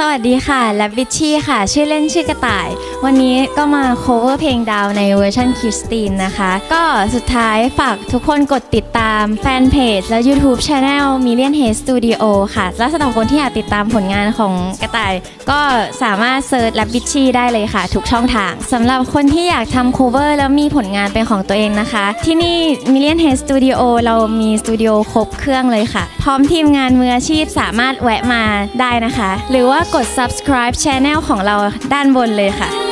สวัสดีค่ะ Rabbitchy ค่ะ ชื่อเล่นชื่อกระต่าย วันนี้ก็มา cover เพลงดาวในเวอร์ชันคริสตินนะคะ ก็สุดท้ายฝากทุกคนกดติดตามแฟนเพจและ YouTube Channel Million Head Studio ค่ะ และสำหรับคนที่อยากติดตามผลงานของกระต่าย ก็สามารถ search Rabbitchy ได้เลยค่ะ ทุกช่องทางสำหรับคนที่อยากทำ cover แล้วมีผลงานเป็นของตัวเองนะคะ ที่นี่ Million Head Studio เรามีสตูดิโอครบเครื่องเลยค่ะ พร้อมทีมงานมืออาชีพสามารถแวะมาได้นะคะ หรือว่ากด subscribe channel ของเราด้านบนเลยค่ะ